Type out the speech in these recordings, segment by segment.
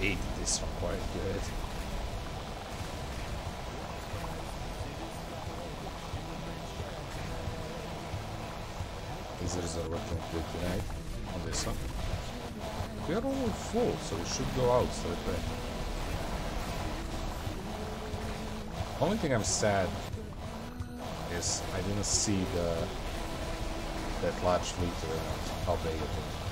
we ate this one quite good. Lasers are working good tonight on this one. We are all full, so we should go out straight away. Only thing I'm sad is I didn't see the that large fleet around, how big it is.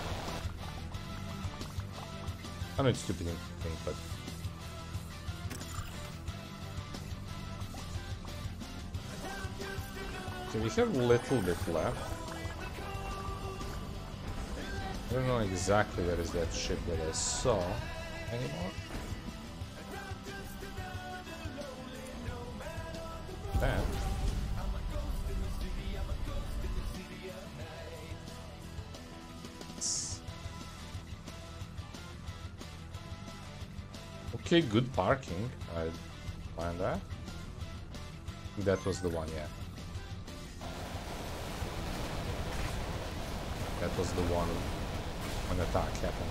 I stupid thing, but Okay, we have a little bit left. I don't know exactly where is that ship that I saw anymore. Okay, good parking. I find that. That was the one, yeah. That was the one when attack happened.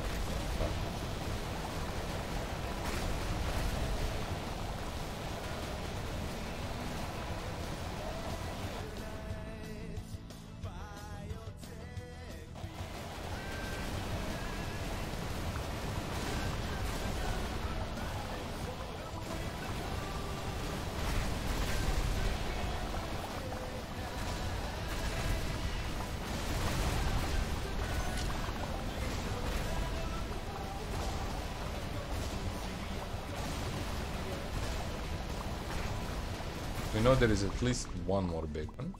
Know there is at least one more big one,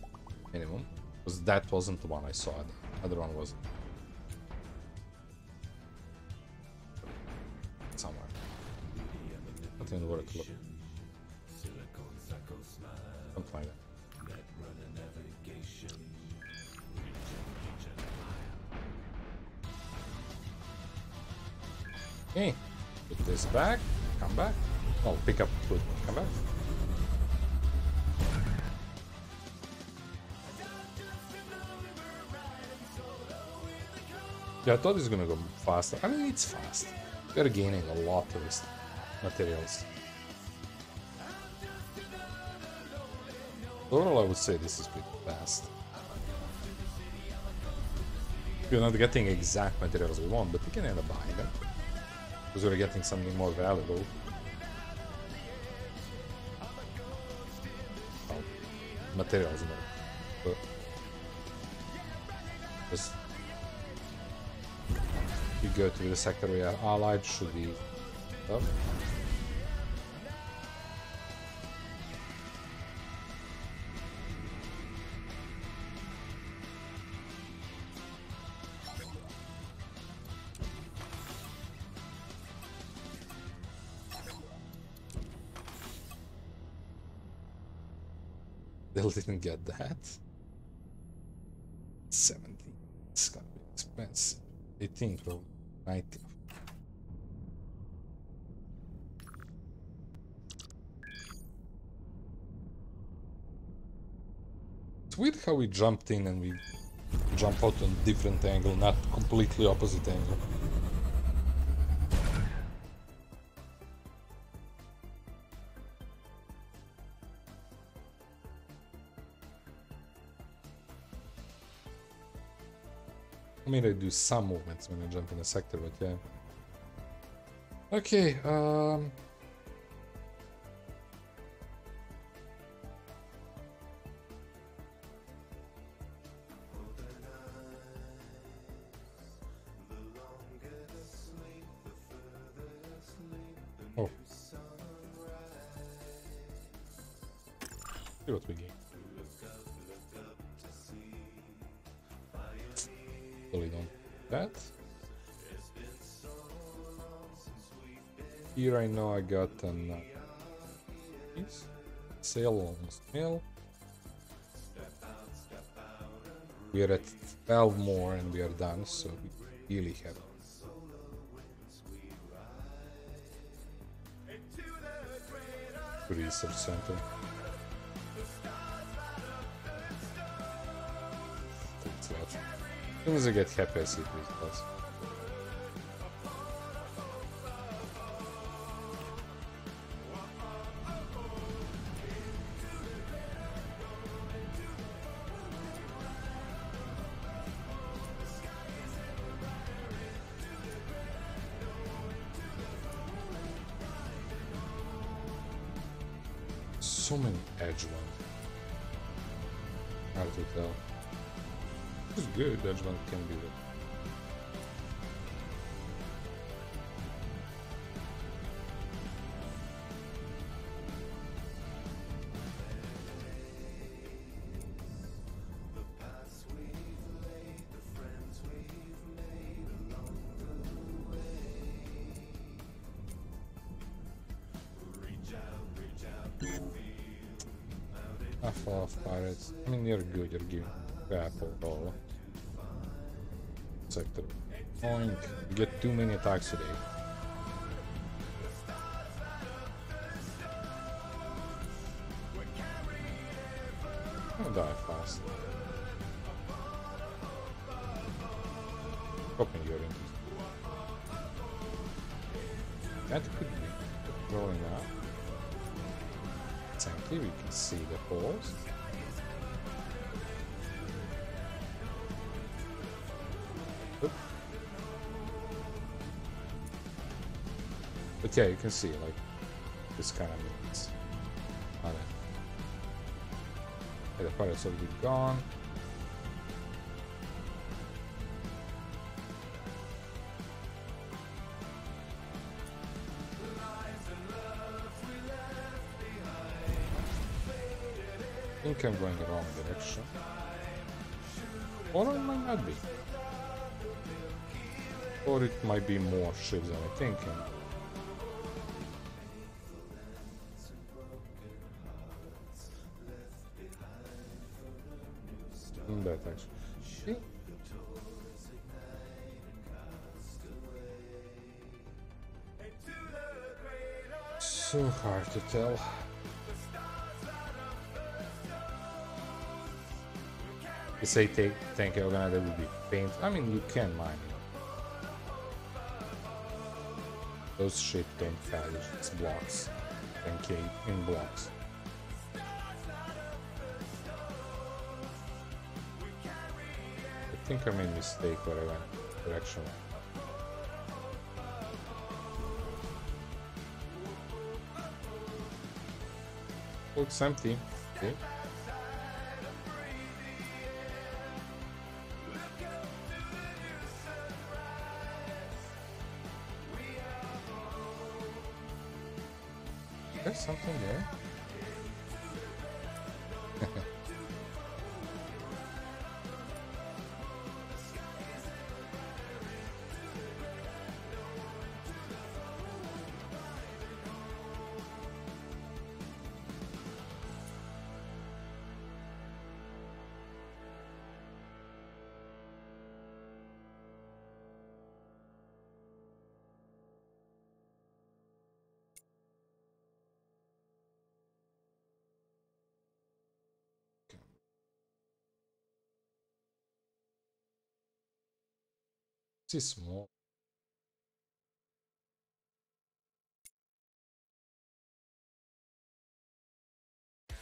minimum. Because that wasn't the one I saw, the other one wasn't. Somewhere. Even worth looking. Yeah, I thought it was gonna go faster. I mean, it's fast. We're gaining a lot of materials. Overall, I would say this is pretty fast. We're not getting exact materials we want, but we can end up buying them. Because we're getting something more valuable. Materials, no. But just go to the sector we are allied should be oh. up. They didn't get that. 17. It's gonna be expensive. 18 probably. 19. It's weird how we jumped in and we jump out on different angle, not completely opposite angle. Mean, I do some movements when I jump in a sector, but yeah. Okay, um... Oh. See what we gain. That. Here I know I got an uh. Sale almost nil. We are at 12 more and we are done, so we really have research center. He get happy as. So many edge ones. How to tell. It's good, one can be good. Half off pirates. I mean, you're good, you're giving crap all. Sector. Oink. You get too many attacks today. I'll die fast. Hoping you're That could be rolling out. Exactly, we can see the holes. Yeah, you can see like this kind of means on it. Okay, the pirates already gone. I think I'm going the wrong direction. Or I might not be. Or it might be more ships than I'm thinking. That actually. So hard to tell. You say take tank organa that would be paint. I mean you can mine. Those shit don't value, it's blocks. 10k in blocks. Think I made a mistake where I went direction. Looks empty. Okay. There's something there. Is small. I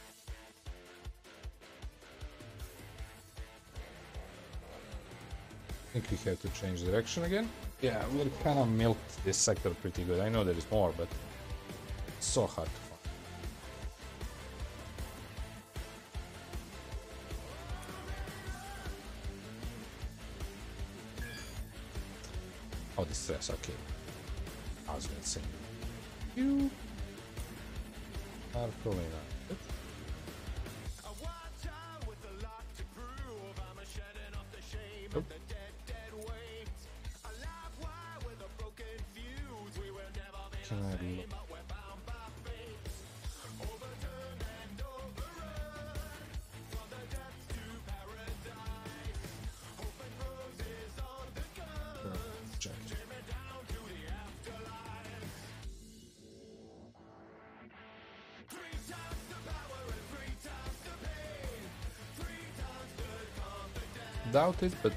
think we have to change direction again. Yeah, we kind of milked this sector pretty good. I know there is more, but so hard I was gonna say. You are probably Doubt it, but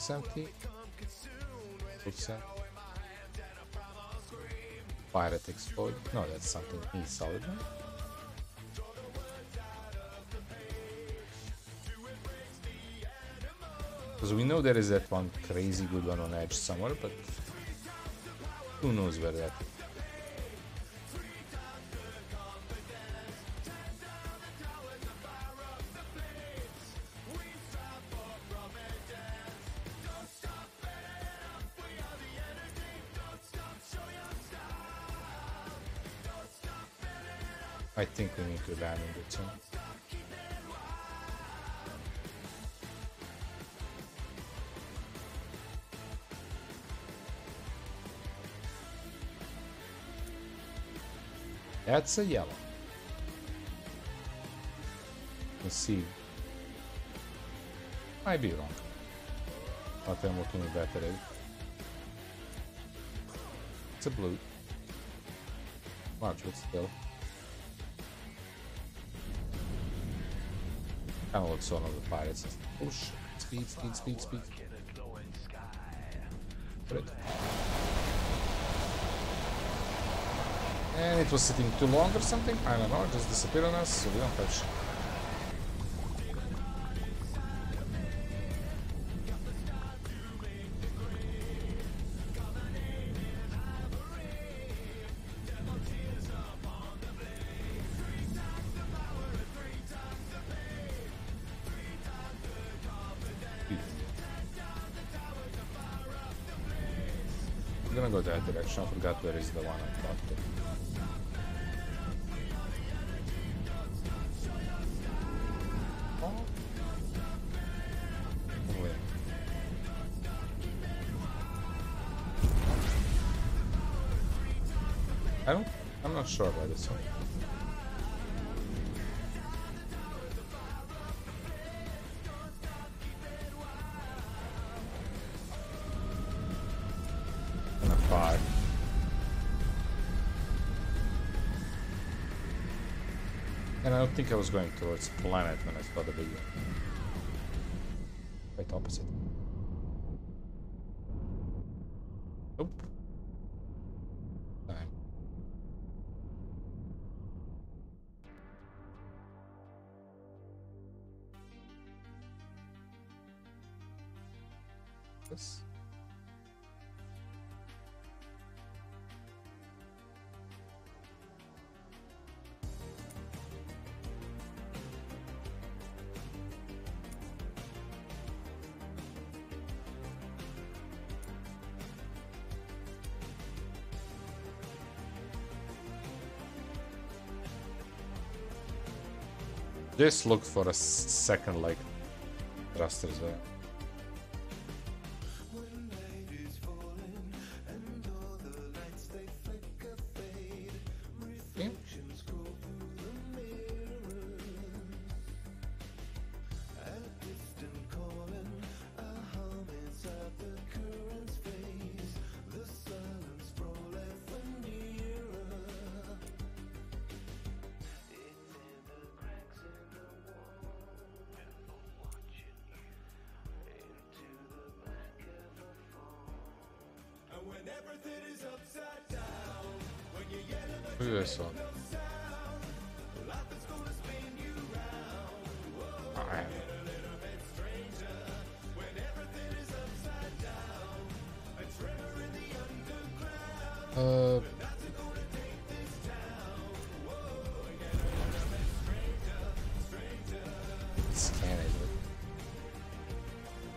Something. What's that? Pirate exploit. No, that's something inside. Because we know there is that one crazy good one on Edge somewhere, but who knows where that the team. That's a yellow. Let's see. Might be wrong. But I'm looking at It's a blue. Watch, but still. Kind of looks one of the pirates. Oh shit. Speed, speed, speed, speed. It. And it was sitting too long or something? I don't know, just disappeared on us, so we don't have shit. Where is the one I. Oh. Oh. I don't. I'm not sure about this one. Think I was going towards planet when I saw the video. Quite opposite. Just look for a second like thrusters there. Uh, scan it.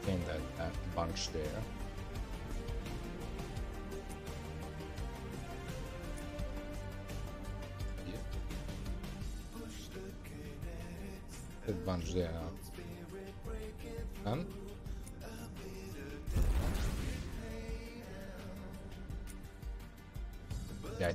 Scan that, that bunch there. Yeah. That bunch there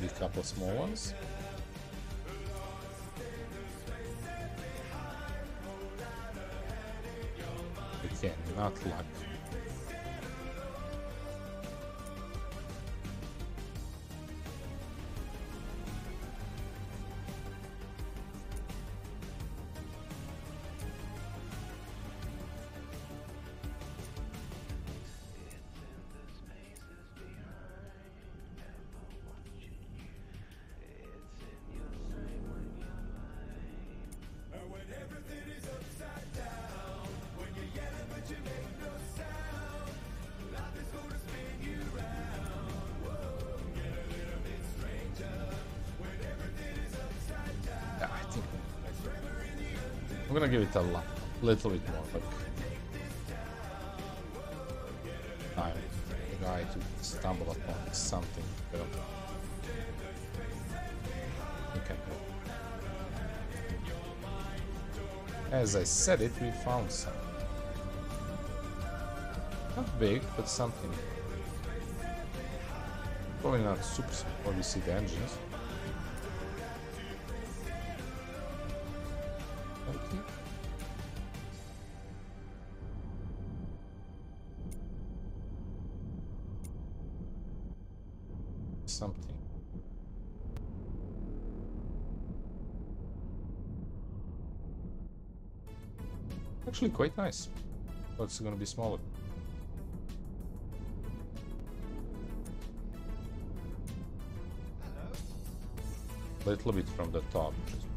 Maybe a couple small ones. Again, not luck. I'm gonna give it a little bit more like guy to stumble upon something but okay. As I said it, we found some. Not big, but something. Probably not super see the engines. Actually quite nice. But it's gonna be smaller. A little bit from the top. Okay,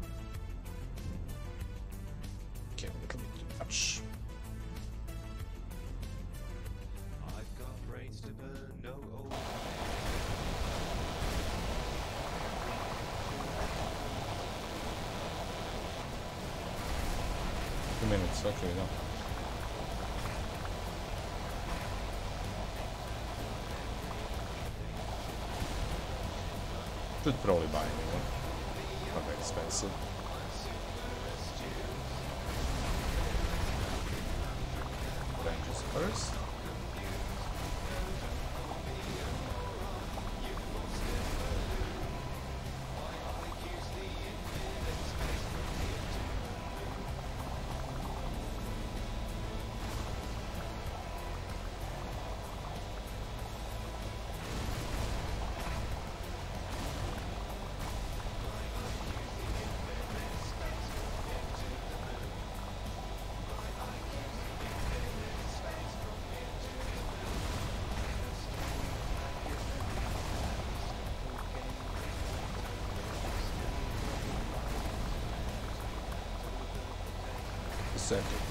Center.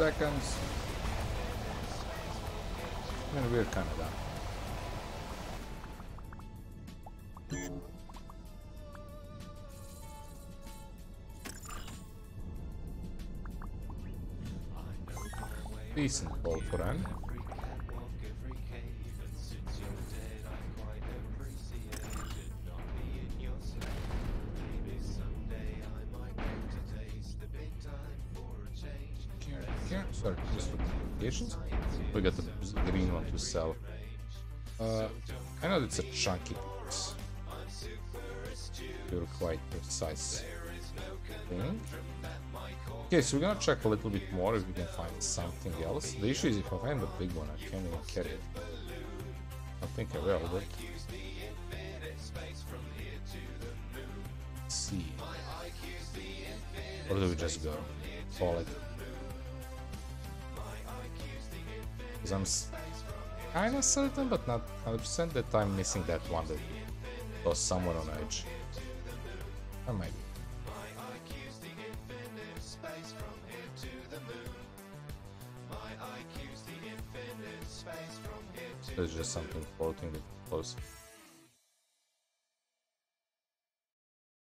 Seconds. I mean, we're kind of done. Decent ball for them. We got the green one to sell. Uh, I know it's a chunky piece. You're quite precise. Thing. Okay, so we're gonna check a little bit more if we can find something else. The issue is if I find the big one, I can't even carry it. I think I will, but... Let's see. Or do we just go? Call it. Because I'm kinda certain, but not 100% that I'm missing that one that was somewhere on edge. That might be. There's just something floating close.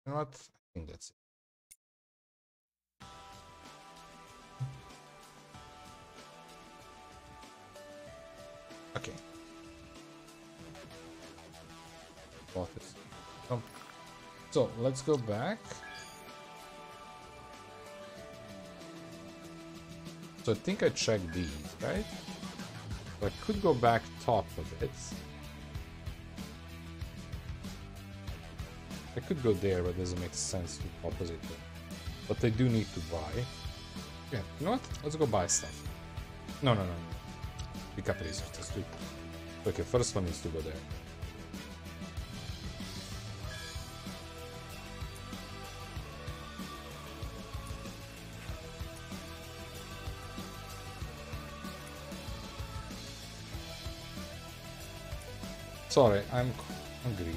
You know what? I think that's it. Oh. So let's go back. So I think I checked these, right? I could go back top of it. I could go there, but it doesn't make sense to opposite it. But I do need to buy. Yeah, you know what? Let's go buy stuff. No, no, no. Pick up resources. Okay, first one needs to go there. Sorry, I'm, I'm greedy.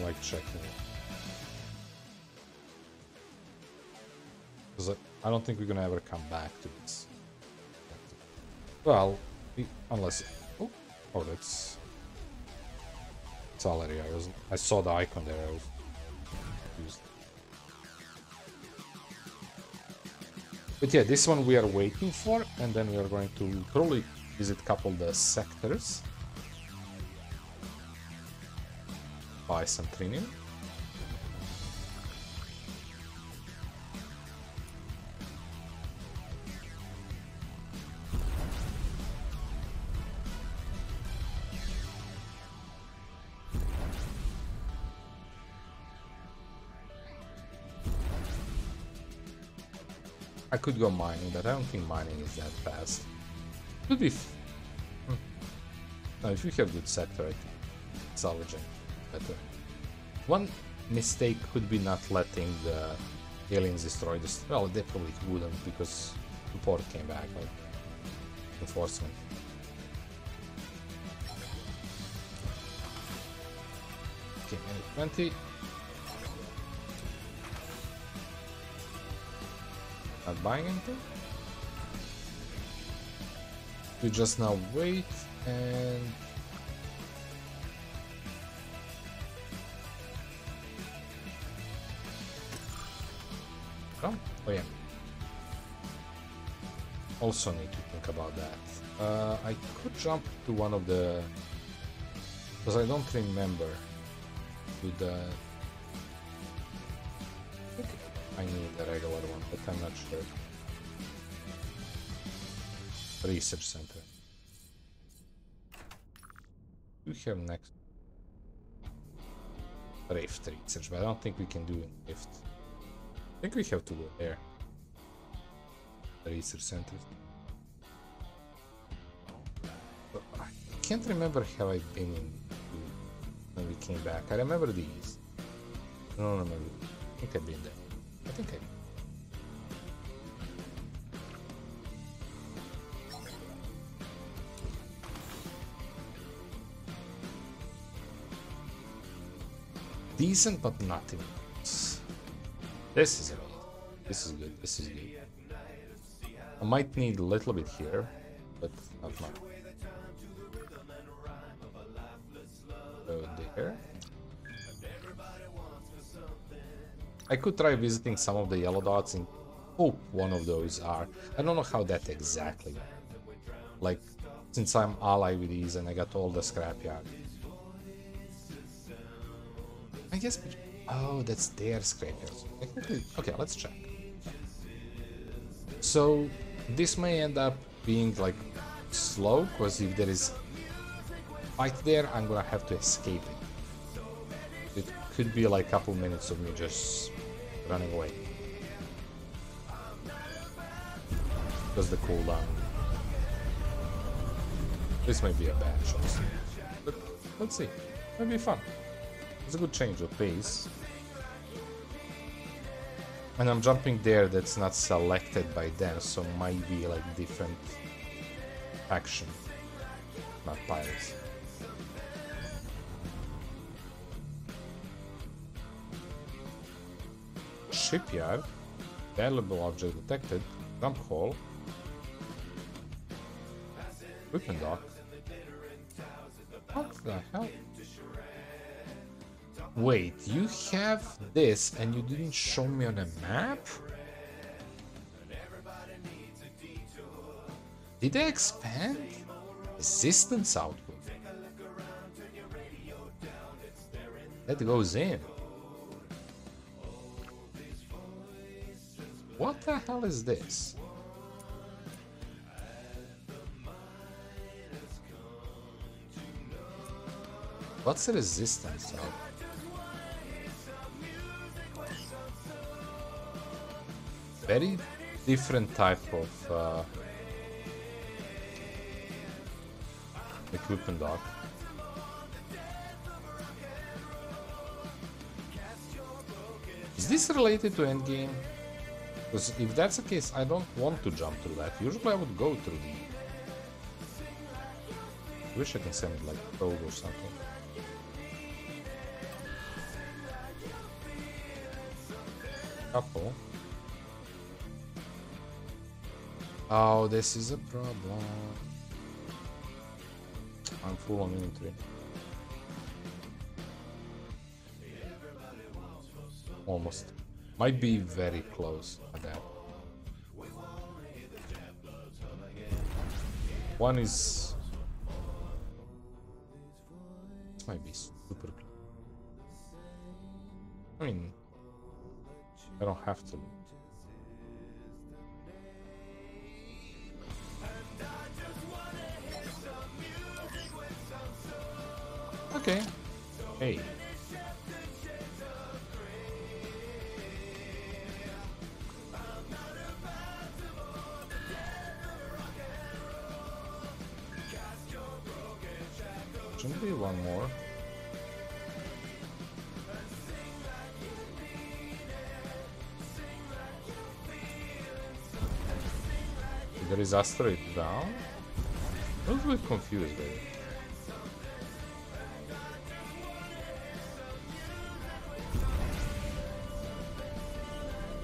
Like checking. Because I don't think we're gonna ever come back to this. Well, unless... Oh, oh that's... It's already, I was... I saw the icon there, But yeah, this one we are waiting for, and then we are going to probably visit couple of the sectors. Buy some trinium. Could go mining, but I don't think mining is that fast. Could be... Hmm. No, if you have good sector, I think salvaging better. One mistake could be not letting the aliens destroy this. Well, they probably wouldn't because support came back, like enforcement. Okay, 20. Not buying anything? We just now wait and... Oh, oh yeah. Also need to think about that. Uh, I could jump to one of the... Because I don't remember to the I'm not sure. Research center. We have next Rift research, but I don't think we can do Rift. I think we have to go there. Research center. I can't remember how I've been in when we came back. I remember these. I don't remember. I think I've been there. I think I... Decent, but not enough. This is it. This is good. This is good. I might need a little bit here, but not much. Go there. I could try visiting some of the yellow dots and hope one of those are. I don't know how that exactly. Like, since I'm ally with these and I got all the scrapyard. I guess... Oh, that's their scrapers. Okay, let's check. So, this may end up being, like, slow, because if there is fight there, I'm gonna have to escape it. It could be like a couple minutes of me just running away. Because the cooldown. This might be a bad choice. But let's see. Maybe fun. It's a good change of pace. And I'm jumping there that's not selected by them, so might be like different action. Not pirates. Shipyard. Valuable object detected. Dump hole. Weapon dock. What the hell? Wait, you have this and you didn't show me on a map? Did they expand? Resistance Outpost. That goes in. What the hell is this? What's the resistance of? Very different type of uh, equipment dock. Is this related to endgame? Because if that's the case, I don't want to jump through that. Usually I would go through the... Wish I can send like code or something. Couple. Oh, this is a problem. I'm full on inventory. Almost. Might be very close at that. One is... This might be super close. I mean... I don't have to Okay. Hey. Shouldn't be one more. There is asteroid down? I was a bit confused there.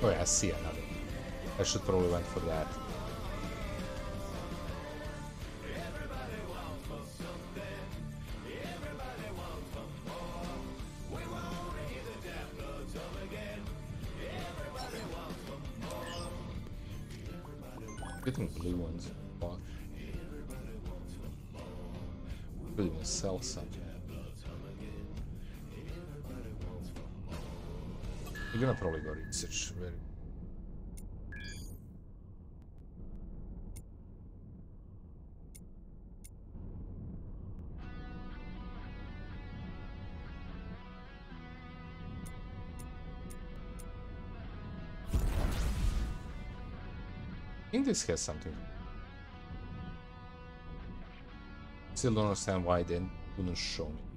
Oh yeah, I see another. I should probably went for that. Getting blue ones. Fuck. Could even sell some. Gonna probably go research very I this has something. Still don't understand why they wouldn't show me.